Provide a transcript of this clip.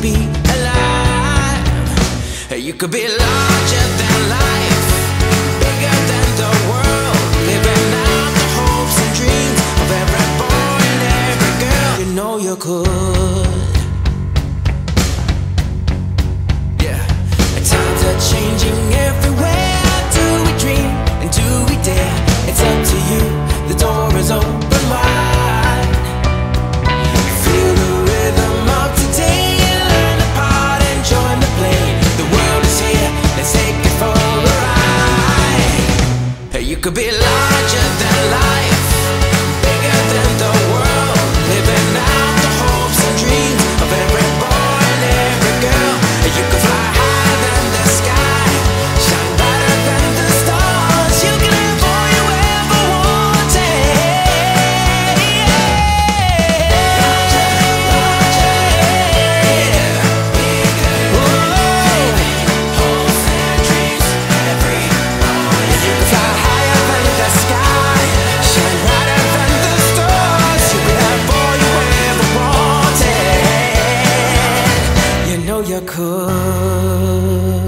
be alive. You could be larger than life, bigger than the world, living out the hopes and dreams of every boy and every girl. You know you could. Yeah, times are changing everywhere. Do we dream and do we dare? It's up to you. could be larger than life. know you could.